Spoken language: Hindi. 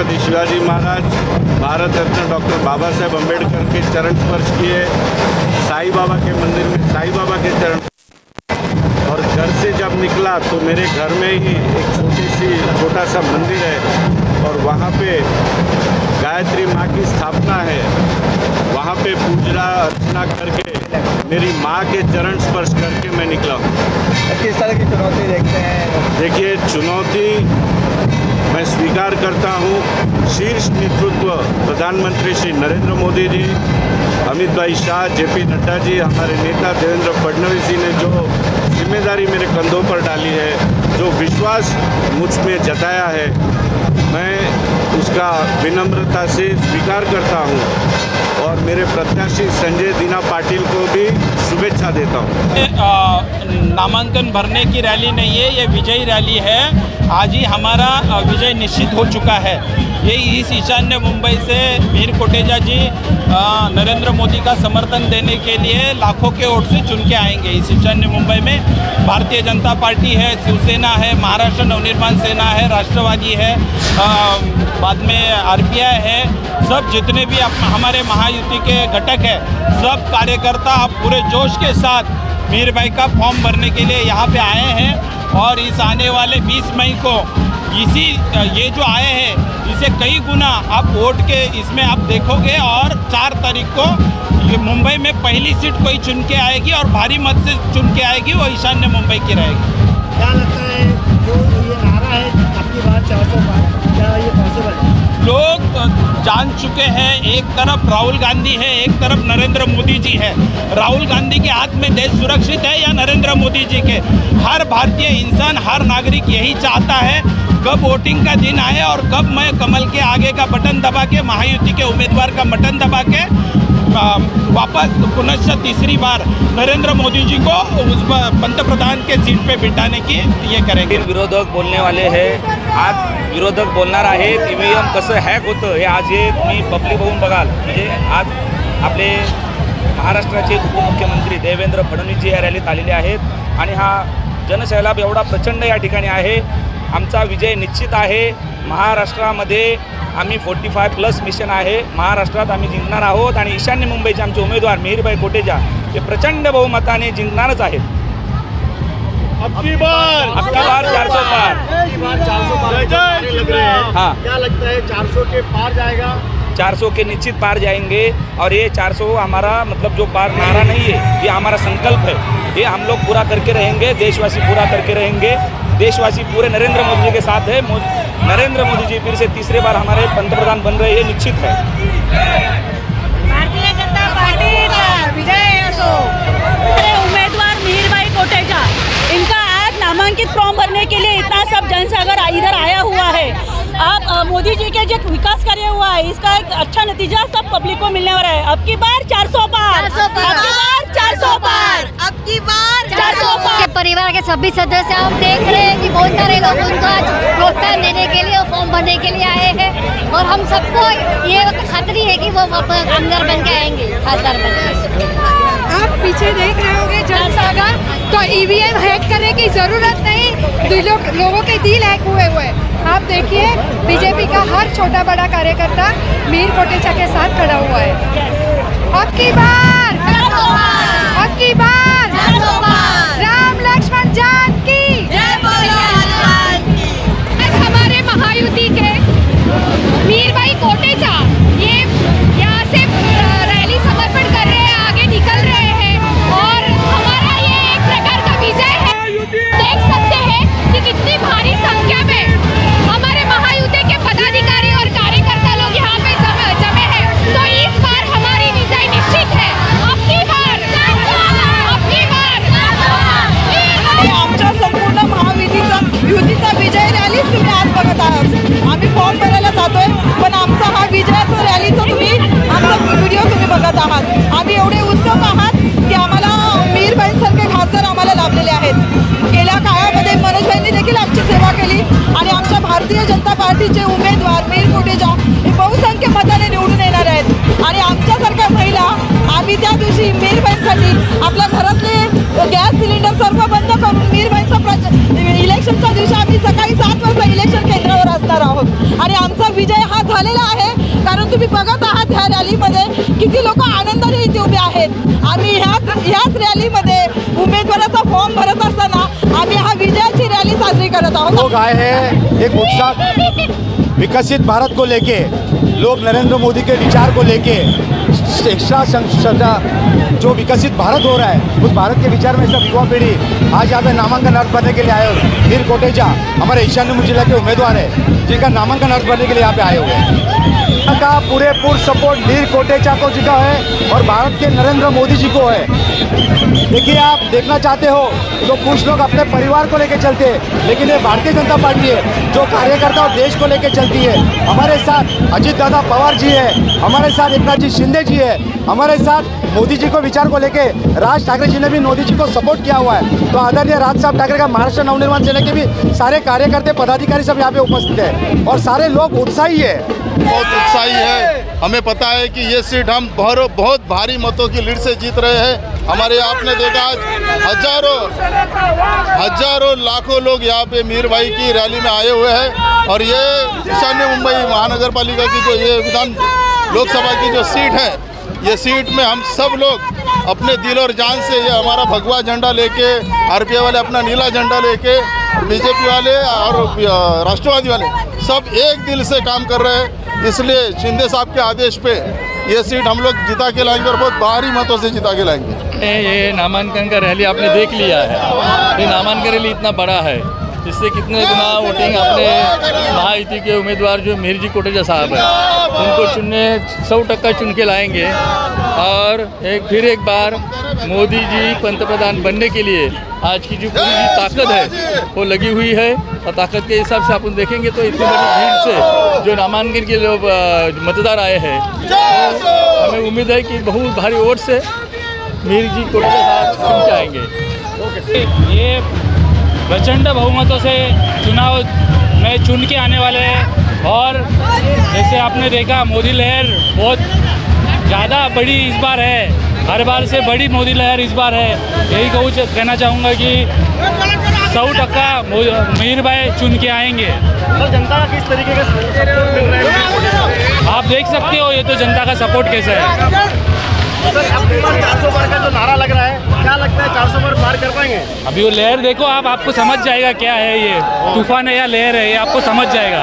छत्रपति शिवाजी महाराज भारत रत्न डॉक्टर बाबा साहेब अंबेडकर के चरण स्पर्श किए साईं बाबा के मंदिर में साईं बाबा के चरण और घर से जब निकला तो मेरे घर में ही एक छोटी सी छोटा सा मंदिर है और वहाँ पे गायत्री माँ की स्थापना है। वहाँ पे पूजा अर्चना करके मेरी माँ के चरण स्पर्श करके मैं निकला हूँ। किस तरह की चुनौती देखते हैं? देखिए चुनौती मैं स्वीकार करता हूँ, शीर्ष नेतृत्व प्रधानमंत्री श्री नरेंद्र मोदी जी, अमित भाई शाह, जेपी नड्डा जी, हमारे नेता देवेंद्र फडणवीस जी ने जो ज़िम्मेदारी मेरे कंधों पर डाली है, जो विश्वास मुझमें जताया है, मैं उसका विनम्रता से स्वीकार करता हूँ और मेरे प्रत्याशी संजय दीना पाटिल को भी शुभेच्छा देता हूँ। नामांकन भरने की रैली नहीं है, ये विजयी रैली है। आज ही हमारा विजय निश्चित हो चुका है। ये इस ईशान्य मुंबई से मीर कोटेजा जी नरेंद्र मोदी का समर्थन देने के लिए लाखों के वोट से चुन के आएँगे। इस ईशान्य मुंबई में भारतीय जनता पार्टी है शिवसेना है महाराष्ट्र नवनिर्माण सेना है राष्ट्रवादी है आ, बाद में आरपीआई है। सब जितने भी हमारे महायुति के घटक है सब कार्यकर्ता अब पूरे जोश के साथ मीर भाई का फॉर्म भरने के लिए यहाँ पे आए हैं और इस आने वाले 20 मई को इसी, ये जो आए हैं, इसे कई गुना आप वोट के इसमें आप देखोगे और चार तारीख को ये मुंबई में पहली सीट कोई चुन के आएगी और भारी मत से चुन के आएगी, वो ईशान्य मुंबई की रहेगी। चुके हैं। एक तरफ़ राहुल गांधी है, एक तरफ़ नरेंद्र मोदी जी है। राहुल गांधी के हाथ में देश सुरक्षित है या नरेंद्र मोदी जी के? हर भारतीय इंसान, हर नागरिक यही चाहता है, कब वोटिंग का दिन आए और कब मैं कमल के आगे का बटन दबा के, महायुति के उम्मीदवार का बटन दबा के वापस पुनश्च तीसरी बार नरेंद्र मोदी जी को उस पंतप्रधान के सीट पे बिठाने की ये करेंगे। विरोधक बोलने वाले हैं। आज विरोधक बोलणार आहेत ई व्ही एम कसं हॅक होतं हे आज हे तुम्ही पब्लिक बघून बघाल. म्हणजे आज आपले महाराष्ट्राचे उपमुख्यमंत्री देवेंद्र फडणवीस जी या रॅलीत आलेले आहेत. आणि हा जनसैलाब एवढा प्रचंड या ठिकाणी आहे. आमचा विजय निश्चित आहे. महाराष्ट्रामध्ये आम्ही फोर्टी फाय प्लस मिशन आहे. महाराष्ट्रात आम्ही जिंकणार आहोत आणि ईशान्य मुंबईचे आमचे उमेदवार मिहीरभाई कोटेजा हे प्रचंड बहुमताने जिंकणारच आहेत. अबकी बार! अबकी बार 400 पार. आपकी बात चार सौ पार के नारे लग हाँ। क्या लगता है चार सौ के पार जाएगा? 400 के निश्चित पार जाएँगे और ये 400 हमारा मतलब जो पार नारा नहीं है ये हमारा संकल्प है। ये हम लोग पूरा करके रहेंगे देशवासी पूरा करके रहेंगे। देशवासी पूरे नरेंद्र मोदी जी के साथ है। मो- नरेंद्र मोदी जी फिर से तीसरे बार हमारे पंतप्रधान बन रहे हैं ये निश्चित है। भारतीय जनता पार्टीचा विजय असो अरे उमेदवार मिहिरबाई कोटेचा इनका आज नामांकित फॉर्म भरने के लिए इतना सब जनसागर इधर आया हुआ है। आप मोदी जी के जो विकास कार्य हुआ है इसका एक अच्छा नतीजा सब पब्लिक को मिलने वाला है। अब की बार 400 पार। 400 पार। अब की बार 400 पार। अब की बार 400 पार के परिवार के सभी सदस्य आप देख रहे हैं कि बहुत सारे लोग उनको आज प्रोत्साहन देने के लिए और फॉर्म भरने के लिए आए हैं। और हम सबको ये खतरी है कि वो आमदार बन के आएँगे खासदार बन के। आप पीछे देख रहे होंगे जनसागर तो ईवीएम हैक करने की ज़रूरत नहीं दिलों लोगों के दिल हैक हुए हुए आप देखिए बीजेपी का हर छोटा बड़ा कार्यकर्ता मीर कोटेचा के साथ खड़ा हुआ है। अब की बार! एवढे आहात की आम्हाला मीरबाईंसारखे खासदार आम्हाला लाभलेले आहेत. गेल्या काळामध्ये मनोजबाईंनी देखील आमची सेवा केली आणि आमच्या भारतीय जनता पार्टीचे उमेदवार मीर कोटेजा हे बहुसंख्य मताने निवडून येणार आहेत. आणि आमच्यासारख्या महिला आम्ही त्या दिवशी मीरबाईंसाठी आपल्या घरातले गॅस सिलेंडर सर्व बंद करून मीरबाईंचा प्रच इलेक्शनच्या दिवशी आम्ही सकाळी सात वाजता इलेक्शन केंद्रावर असणार आहोत. आणि आमचा विजय हा झालेला आहे. कारण तुम्ही बघत आहात ह्या रॅलीमध्ये किती लोक आनंदाने आहेत आम्ही ह्याच ह्याच रॅलीमध्ये उमेदवाराचा फॉर्म भरत असताना आम्ही हा विजयाची रॅली साजरी लोग एक उत्साह विकसित भारत को लेके लोग नरेंद्र मोदी के विचार को लेके शिक्षा जो विकसित भारत हो रहा है, उस भारत के विचार में सब युवा पीढ़ी आज यहाँ पे नामांकन अर्ज़ भरने के लिए आए हुए। वीर कोटेचा, हमारे ईशान्य जिला के उम्मीदवार है, जिनका नामांकन अर्ज़ भरने के लिए यहाँ पे आए हुए हैं। का पूरे पूर सपोर्ट वीर कोटेचा को जी का है और भारत के नरेंद्र मोदी जी को है। देखिए आप देखना चाहते हो तो कुछ लोग अपने परिवार को लेकर चलते हैं, लेकिन ये भारतीय जनता पार्टी है जो कार्यकर्ता और देश को लेकर चलती है। हमारे साथ अजीत दादा पवार जी है, हमारे साथ एकनाथ जी शिंदे जी है, हमारे साथ मोदी जी को विचार को लेके राज ठाकरे जी ने भी मोदी जी को सपोर्ट किया हुआ है। तो आदरणीय राज साहब ठाकरे का महाराष्ट्र नवनिर्माण सेना के भी सारे कार्यकर्ता, पदाधिकारी सब यहाँ पे उपस्थित है और सारे लोग उत्साही है। बहुत उत्साही है। हमें पता है कि ये सीट हम बहुत बहुत भारी मतों की लीड से जीत रहे हैं। हमारे आपने देखा आज हज़ारों हज़ारों, लाखों लोग यहाँ पे मीर भाई की रैली में आए हुए हैं। और ये ईशान्य मुंबई महानगर पालिका की जो ये विधान लोकसभा की जो सीट है ये सीट में हम सब लोग अपने दिल और जान से ये हमारा भगवा झंडा लेके, आरपीआई वाले अपना नीला झंडा लेके, बीजेपी वाले और राष्ट्रवादी वाले सब एक दिल से काम कर रहे हैं। इसलिए शिंदे साहब के आदेश पे ये सीट हम लोग जिता के लाएँगे और बहुत भारी मतों से जिता के लाएँगे। ये नामांकन का रैली आपने देख लिया है। ये नामांकन रैली इतना बड़ा है। इससे कितने गुना वोटिंग अपने महायुति के उम्मीदवार जो मीर जी कोटेजा साहब हैं, उनको चुनने, सौ टक्का चुन के लाएँगे। और एक, फिर एक बार मोदी जी पंतप्रधान बनने के लिए आज की जो पूरी ताकत है, वो लगी हुई है। और ताकत के हिसाब से आप देखेंगे तो इतनी बड़ी भीड़ से जो नामांकन के लोग मतदार आए हैं, हमें उम्मीद है कि बहुत भारी वोट से मीर जी कोटेजा साहब चुन के आएँगे। ये प्रचंड बहुमतों से चुनाव में चुन के आने वाले हैं। और जैसे आपने देखा मोदी लहर बहुत ज़्यादा बड़ी इस बार है। हर बार से बड़ी मोदी लहर इस बार है। यही कहूँ कहना चाहूँगा कि सौ टक्का मीर भाई चुन के आएँगे। जनता का किस तरीके का सपोर्ट मिल रहा है? आप देख सकते हो ये तो जनता का सपोर्ट कैसा है? सर आपके पास चार सौ बार का जो नारा लग रहा है क्या लगता है चार सौ बार पार कर पाएँगे? अभी वो लहर देखो आप आपको समझ जाएगा क्या है ये। तूफ़ान है या लहर है ये आपको समझ जाएगा।